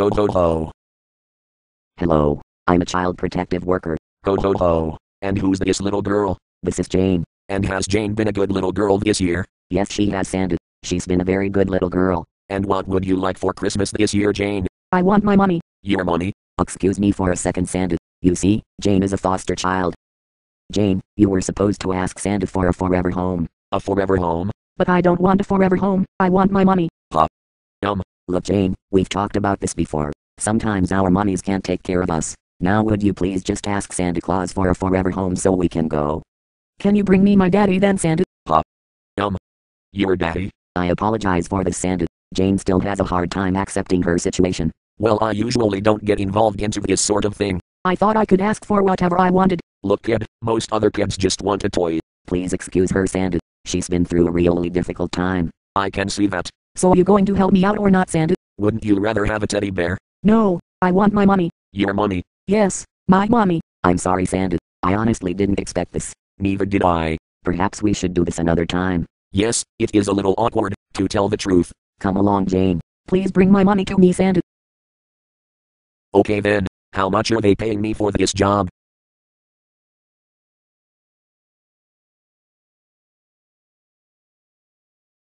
Ho ho ho. Hello, I'm a child protective worker. Ho ho ho. And who's this little girl? This is Jane. And has Jane been a good little girl this year? Yes, she has Santa. She's been a very good little girl. And what would you like for Christmas this year, Jane? I want my money. Your money? Excuse me for a second, Santa. You see, Jane is a foster child. Jane, you were supposed to ask Santa for a forever home. A forever home? But I don't want a forever home. I want my money. Um, Look, Jane, we've talked about this before. Sometimes our monies can't take care of us. Now, would you please just ask Santa Claus for a forever home so we can go? Can you bring me my daddy then, Santa? your daddy? I apologize for this, Santa. Jane still has a hard time accepting her situation. Well, I usually don't get involved into this sort of thing. I thought I could ask for whatever I wanted. Look, kid, most other kids just want a toy. Please excuse her, Santa. She's been through a really difficult time. I can see that. So are you going to help me out or not, Santa? Wouldn't you rather have a teddy bear? No, I want my money. Your money? Yes, my money. I'm sorry, Santa. I honestly didn't expect this. Neither did I. Perhaps we should do this another time. Yes, it is a little awkward, to tell the truth. Come along, Jane. Please bring my money to me, Santa. Okay then, how much are they paying me for this job?